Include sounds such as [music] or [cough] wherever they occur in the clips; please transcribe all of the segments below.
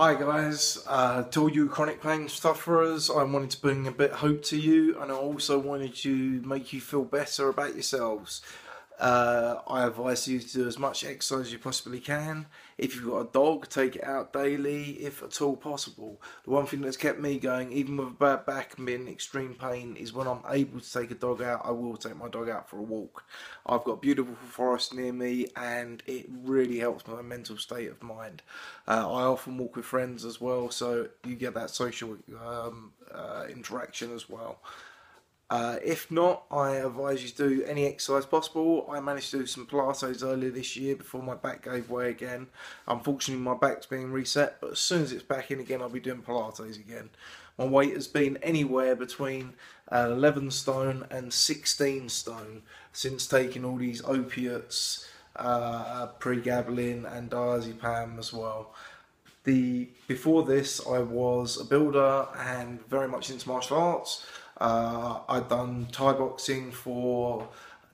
Hi guys, uh, to all you chronic pain sufferers, I wanted to bring a bit of hope to you and I also wanted to make you feel better about yourselves. Uh, I advise you to do as much exercise as you possibly can. If you've got a dog, take it out daily, if at all possible. The one thing that's kept me going, even with a bad back and being in extreme pain, is when I'm able to take a dog out, I will take my dog out for a walk. I've got beautiful forest near me, and it really helps my mental state of mind. Uh, I often walk with friends as well, so you get that social um, uh, interaction as well. Uh, if not, I advise you to do any exercise possible. I managed to do some Pilates earlier this year before my back gave way again. Unfortunately, my back's being reset, but as soon as it's back in again, I'll be doing Pilates again. My weight has been anywhere between uh, 11 stone and 16 stone since taking all these opiates, uh, pregabalin and diazepam as well. The before this, I was a builder and very much into martial arts. Uh, I'd done Thai boxing for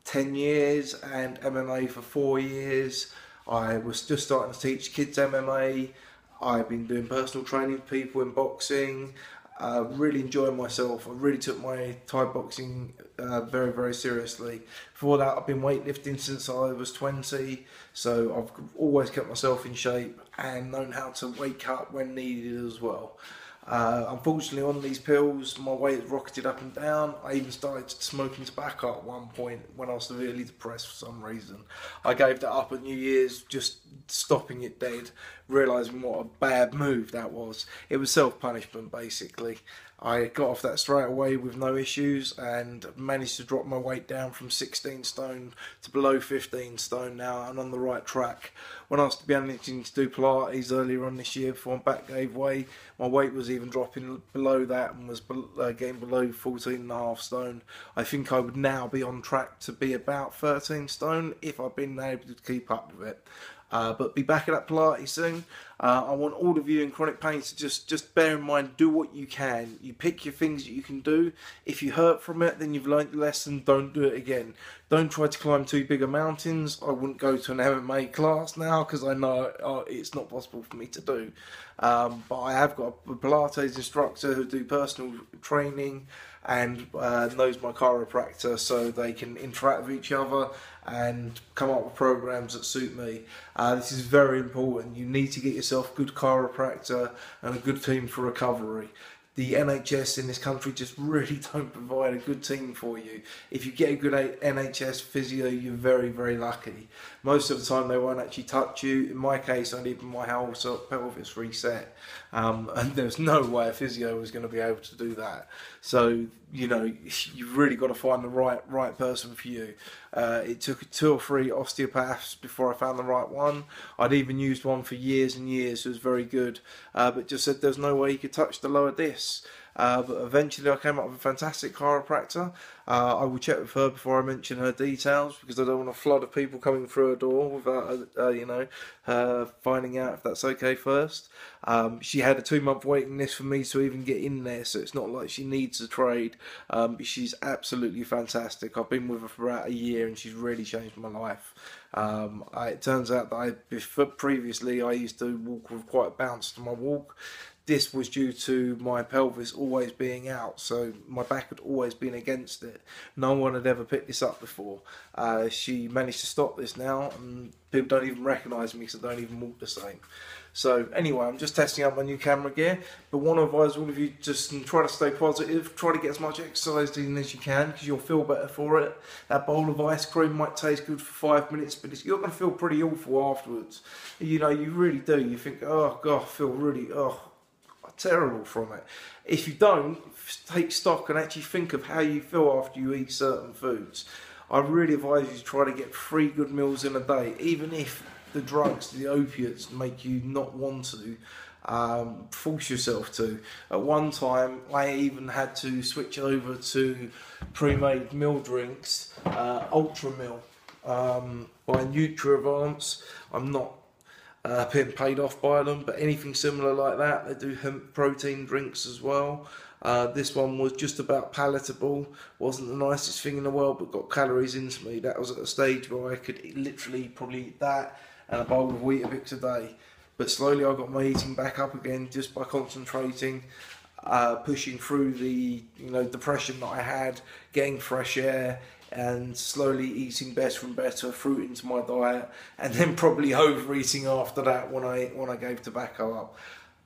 10 years and MMA for four years. I was just starting to teach kids MMA. I've been doing personal training for people in boxing. Uh, really enjoying myself. I really took my Thai boxing uh, very, very seriously. Before that, I've been weightlifting since I was 20, so I've always kept myself in shape and known how to wake up when needed as well. Uh, unfortunately, on these pills, my weight rocketed up and down. I even started smoking tobacco at one point when I was severely depressed for some reason. I gave that up at New Year's, just stopping it dead, realizing what a bad move that was. It was self punishment, basically. I got off that straight away with no issues and managed to drop my weight down from 16 stone to below 15 stone now and on the right track. When I was beginning to do Pilates earlier on this year before my back gave way, my weight was even dropping below that and was uh, getting below 14 and a half stone. I think I would now be on track to be about 13 stone if I'd been able to keep up with it. Uh, but be back at that Pilates soon. Uh, I want all of you in chronic pain to just just bear in mind, do what you can. You pick your things that you can do. If you hurt from it, then you've learned the lesson. Don't do it again. Don't try to climb too bigger mountains. I wouldn't go to an MMA class now because I know uh, it's not possible for me to do. Um, but I have got a Pilates instructor who do personal training and uh, knows my chiropractor so they can interact with each other and come up with programs that suit me. Uh, this is very important. You need to get yourself good chiropractor and a good team for recovery the NHS in this country just really [laughs] don't provide a good team for you. If you get a good NHS physio, you're very, very lucky. Most of the time, they won't actually touch you. In my case, I needed my whole pelvis reset, um, [laughs] and there's no way a physio was going to be able to do that. So, you know, [laughs] you've really got to find the right right person for you. Uh, it took two or three osteopaths before I found the right one. I'd even used one for years and years who was very good, uh, but just said there's no way he could touch the lower disc. Uh, but eventually, I came up with a fantastic chiropractor. Uh, I will check with her before I mention her details because I don't want a flood of people coming through her door without, uh, you know, her finding out if that's okay first. Um, she had a two month waiting list for me to even get in there, so it's not like she needs a trade. Um, she's absolutely fantastic. I've been with her for about a year and she's really changed my life. Um, I, it turns out that I, previously I used to walk with quite a bounce to my walk this was due to my pelvis always being out, so my back had always been against it. No one had ever picked this up before. Uh, she managed to stop this now, and people don't even recognise me because I don't even walk the same. So anyway, I'm just testing out my new camera gear, but want to advise all of you just try to stay positive, try to get as much exercise in as you can because you'll feel better for it. That bowl of ice cream might taste good for five minutes, but you're going to feel pretty awful afterwards. You know, you really do. You think, oh god, I feel really, oh terrible from it. If you don't, take stock and actually think of how you feel after you eat certain foods. I really advise you to try to get three good meals in a day, even if the drugs, the opiates, make you not want to. Um, force yourself to. At one time, I even had to switch over to pre-made meal drinks, uh, Ultra Meal um, by NutriAdvance. I'm not uh, being paid off by them, but anything similar like that, they do hemp protein drinks as well. Uh, this one was just about palatable, wasn't the nicest thing in the world, but got calories into me. That was at a stage where I could literally probably eat that and a bowl of Weetabix a day. but slowly I got my eating back up again just by concentrating, uh, pushing through the you know depression that I had, getting fresh air, and slowly eating better and better, fruit into my diet, and then probably [laughs] overeating after that when I when I gave tobacco up.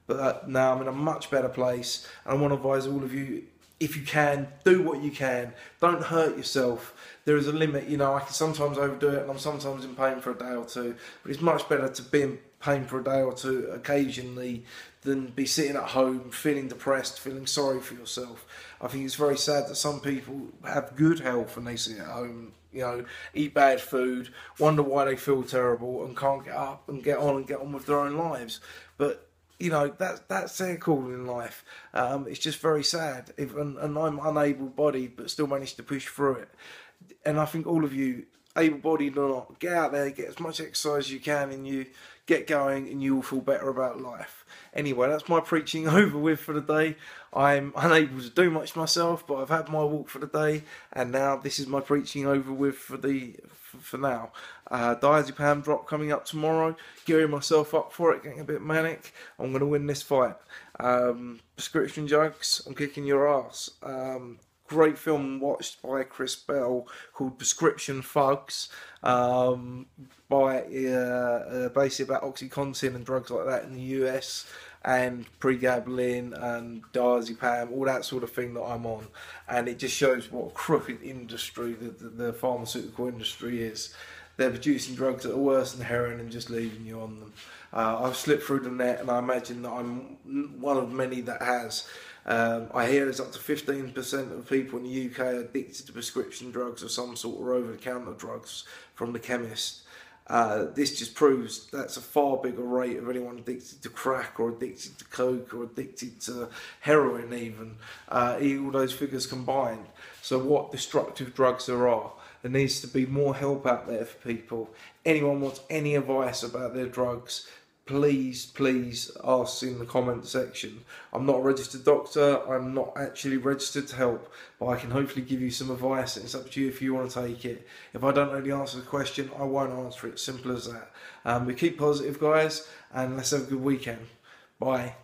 But uh, now I'm in a much better place, and I want to advise all of you if you can, do what you can. Don't hurt yourself. There is a limit, you know. I can sometimes overdo it, and I'm sometimes in pain for a day or two. But it's much better to be in pain for a day or two occasionally than be sitting at home feeling depressed, feeling sorry for yourself. I think it's very sad that some people have good health and they sit at home, you know, eat bad food, wonder why they feel terrible, and can't get up and get on and get on with their own lives. But you know that's that's their calling in life. Um, it's just very sad, if, I'm unable-bodied but still managed to push through it. And I think all of you, able-bodied or not, get out there, get as much exercise as you can, and you get going, and you will feel better about life. Anyway, that's my preaching [laughs] over with for the day. I'm unable to do much myself, but I've had my walk for the day, and now this is my preaching over with for the for, for now. Uh, diazepam drop coming up tomorrow. Gearing myself up for it, getting a bit manic. I'm going to win this fight. Um, prescription drugs, I'm kicking your ass. Um, great film watched by Chris Bell called Prescription Thugs. Um, by uh, uh, basically about OxyContin and drugs like that in the US and pregabalin and diazepam, all that sort of thing that I'm on, and it just shows what a crooked industry the, the, the pharmaceutical industry is. They're producing drugs that are worse than heroin and just leaving you on them. Uh, I've slipped through the net, and I imagine that I'm one of many that has. Um, I hear there's up to 15% of people in the UK addicted to prescription drugs or some sort of over-the-counter drugs from the chemist. Uh, this just proves that's a far bigger rate of anyone addicted to crack or addicted to coke or addicted to heroin, even uh, all those figures combined. So, what destructive drugs there are, there needs to be more help out there for people. Anyone wants any advice about their drugs, please, please ask in the comment section. I'm not a registered doctor, I'm not actually registered to help, but I can hopefully give you some advice it's up to you if you want to take it. If I don't know the answer to the question, I won't answer it, simple as that. Um, we keep positive, guys, and let's have a good weekend. Bye.